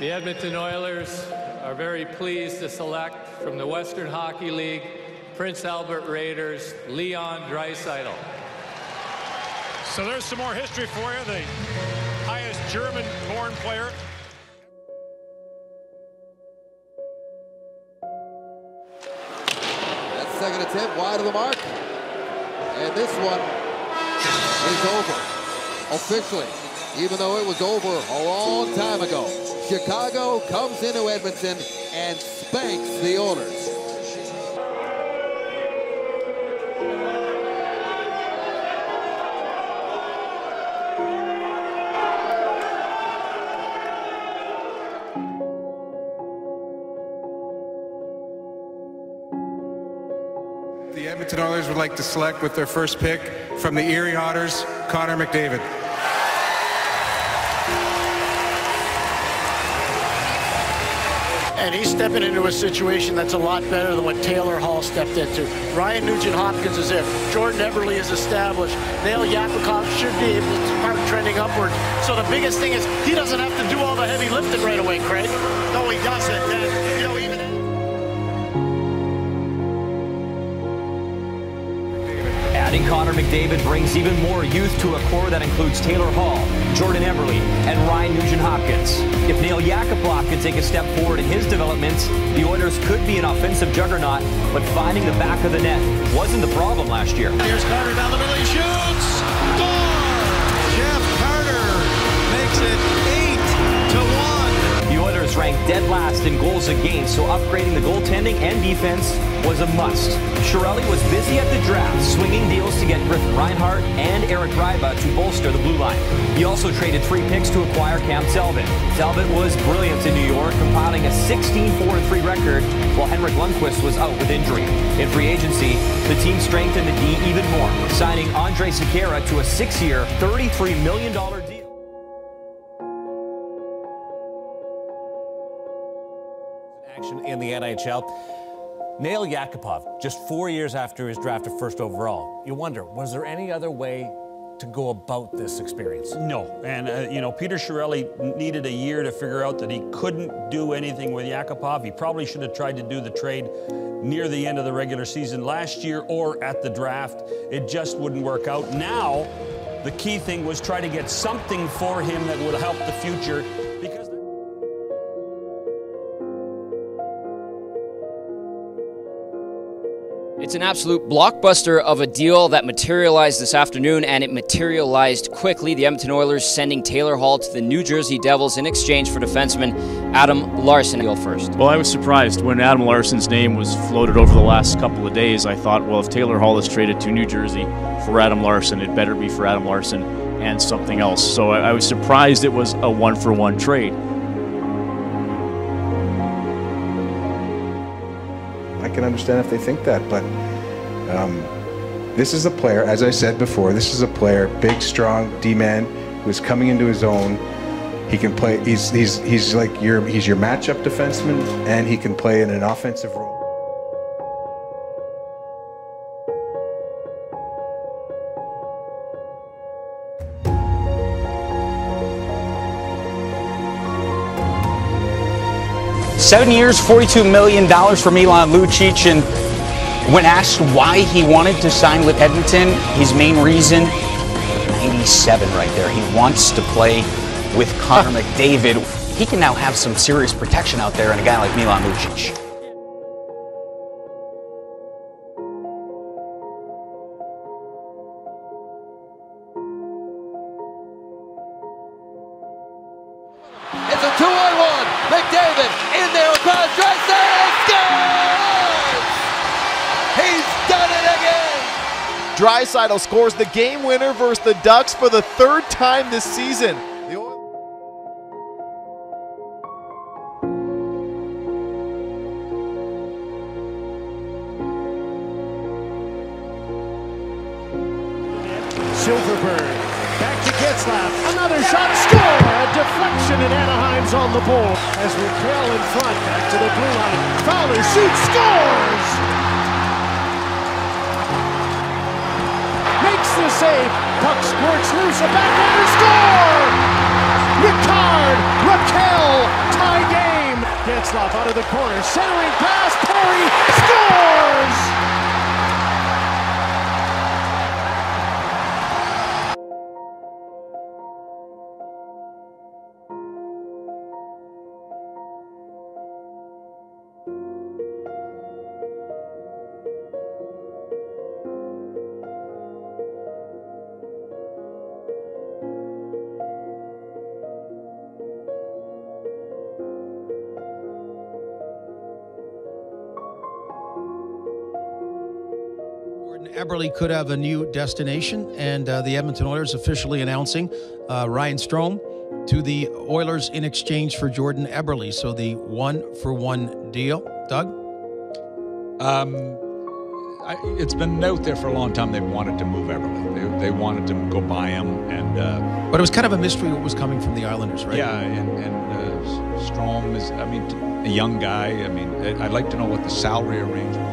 The Edmonton Oilers are very pleased to select from the Western Hockey League Prince Albert Raiders Leon Draisaitl. So there's some more history for you. The highest German-born player. That second attempt wide of the mark. And this one is over. Officially. Even though it was over a long time ago. Chicago comes into Edmonton and spanks the Oilers. The Edmonton Oilers would like to select with their first pick from the Erie Otters, Connor McDavid. And he's stepping into a situation that's a lot better than what Taylor Hall stepped into. Ryan Nugent Hopkins is there. Jordan Eberle is established. Nail Yakupov should be able to start trending upward. So the biggest thing is he doesn't have to do all the heavy lifting right away, Craig. No, he doesn't. And, you know, even Adding Connor McDavid brings even more youth to a core that includes Taylor Hall, Jordan Eberle, and Ryan Nugent-Hopkins. If Nail Yakupov can take a step forward in his development, the Oilers could be an offensive juggernaut, but finding the back of the net wasn't the problem last year. Here's Carter down the middle, he shoots! Score! Jeff Carter makes it 8 to 1. Ranked dead last in goals against, so upgrading the goaltending and defense was a must. Chiarelli was busy at the draft, swinging deals to get Griffin Reinhart and Eric Gryba to bolster the blue line. He also traded three picks to acquire Cam Talbot. Talbot was brilliant in New York, compiling a 16-4-3 record, while Henrik Lundqvist was out with injury. In free agency, the team strengthened the D even more, signing Andre Sekera to a six-year, $33 million deal. action in the NHL. Nail Yakupov, just four years after his draft of first overall. You wonder, was there any other way to go about this experience? No, and uh, you know Peter Chiarelli needed a year to figure out that he couldn't do anything with Yakupov. He probably should have tried to do the trade near the end of the regular season last year or at the draft. It just wouldn't work out. Now, the key thing was try to get something for him that would help the future It's an absolute blockbuster of a deal that materialized this afternoon, and it materialized quickly. The Edmonton Oilers sending Taylor Hall to the New Jersey Devils in exchange for defenseman Adam Larsson. First. Well, I was surprised when Adam Larsson's name was floated over the last couple of days. I thought, well, if Taylor Hall is traded to New Jersey for Adam Larsson, it better be for Adam Larsson and something else. So I, I was surprised it was a one for one trade. Can understand if they think that, but um, this is a player, as I said before, this is a player, big, strong D-man, who's coming into his own. He can play. He's he's he's like your he's your matchup defenseman, and he can play in an offensive role. Seven years, $42 million from Milan Lucic. And when asked why he wanted to sign with Edmonton, his main reason 97 right there. He wants to play with Connor McDavid. He can now have some serious protection out there in a guy like Milan Lucic. Draisaitl scores the game winner versus the Ducks for the third time this season. Silfverberg. Back to Getzlaff. Another shot. Score! A deflection and Anaheim's on the board. As Rakell in front. Back to the blue line. Fowler shoots. Scores! Save. Puck squirts loose. A backhander score! Rickard! Rakell! tie game. Getzlaff out of the corner, centering pass, Perry scores! Eberle could have a new destination, and uh, the Edmonton Oilers officially announcing uh, Ryan Strome to the Oilers in exchange for Jordan Eberle. So the one for one deal. Doug? Um, I, it's been out there for a long time. They wanted to move Eberle. They, they wanted to go buy him, and uh, But it was kind of a mystery what was coming from the Islanders, right? yeah, and and uh, Strome is. I mean, a young guy. I mean, I'd like to know what the salary arrangement.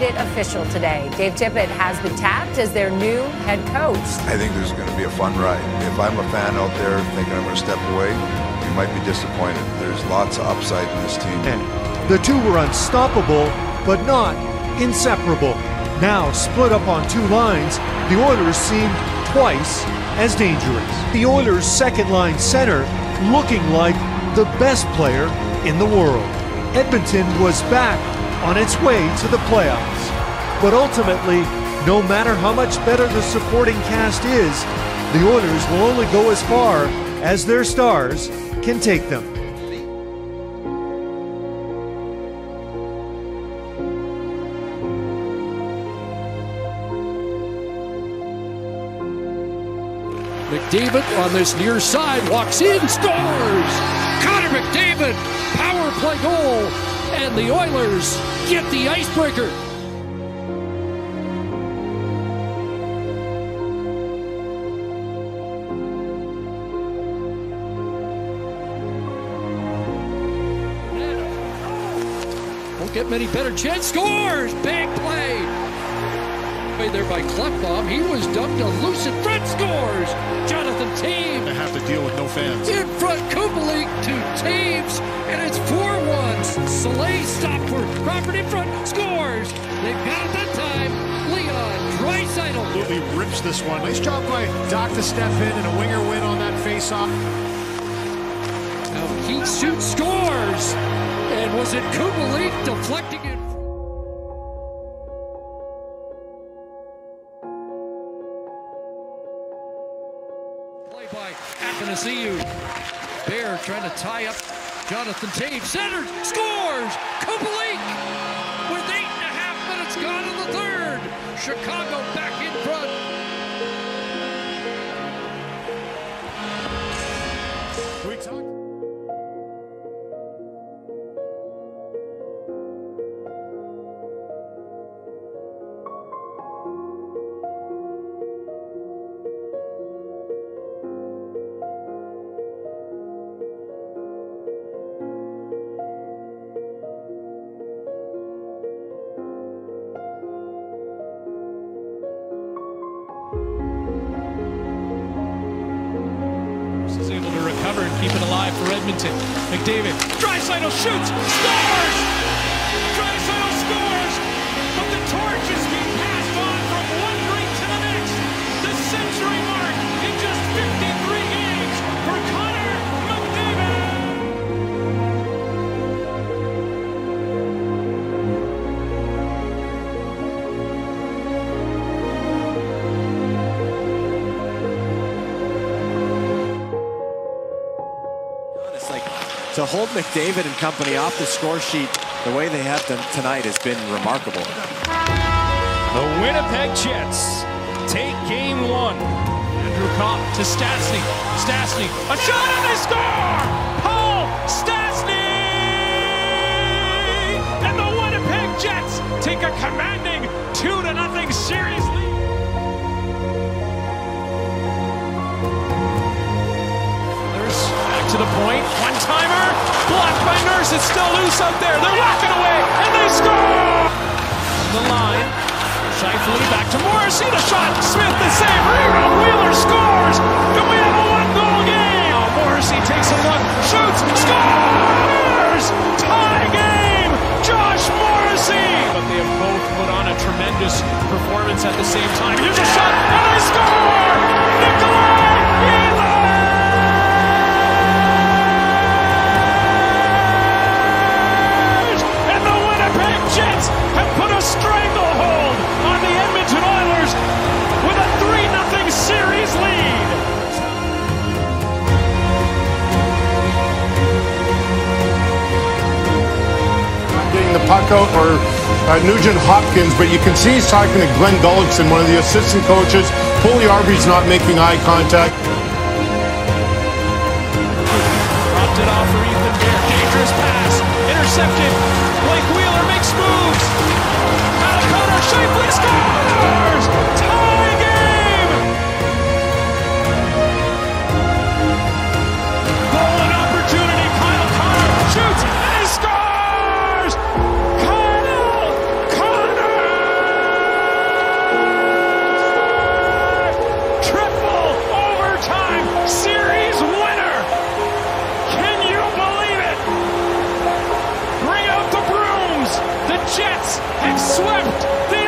Made it official today. Dave Tippett has been tapped as their new head coach. I think there's going to be a fun ride. If I'm a fan out there thinking I'm going to step away, you might be disappointed. There's lots of upside in this team. The two were unstoppable, but not inseparable. Now, split up on two lines, the Oilers seemed twice as dangerous. The Oilers' second line center looking like the best player in the world. Edmonton was back on its way to the playoffs. But ultimately, no matter how much better the supporting cast is, the Oilers will only go as far as their stars can take them. McDavid on this near side walks in, scores! Connor McDavid, power play goal, and the Oilers get the icebreaker. Won't get many better chance. Scores! Big play! Played there by Klefbom. He was dumped to loose in front. Scores! Jonathan Toews. They have to deal with no fans. In front, Kubalik to Toews, and it's 4-1. Soleil stop for Crawford in front. Scores! They've got it that time. Leon Draisaitl. Absolutely rips this one. Nice job by Doc to step in and a winger win on that face-off. Now Keith shoots, scores! And was it Kubalik deflecting it? Play by Athanasiou. Bear trying to tie up Jonathan Toews. Centers, scores! Kubalik! With eight and a half minutes gone in the third. Chicago back in front. Edmonton. McDavid, Draisaitl shoots, scores! To hold McDavid and company off the score sheet the way they have done tonight has been remarkable. The Winnipeg Jets take game one. Andrew Copp to Stastny. Stastny, a shot and they score! Paul Stastny! And the Winnipeg Jets take a commanding two to nothing series lead. To the point. One timer. Blocked by Nurse. It's still loose out there. They're walking away and they score! The line. Scheifele back to Morrissey. The shot. Smith the save. Rebound. Wheeler scores. Do we have a one-goal game? Oh, Morrissey takes a look. Shoots. Scores! Tie game. Josh Morrissey. But they have both put on a tremendous performance at the same time. Here's a shot puck or uh, Nugent Hopkins, but you can see he's talking to Glen Gulutzan, one of the assistant coaches. Foley Arby's not making eye contact. It off for Ethan Bear. Dangerous pass. Intercepted. Jets have swept the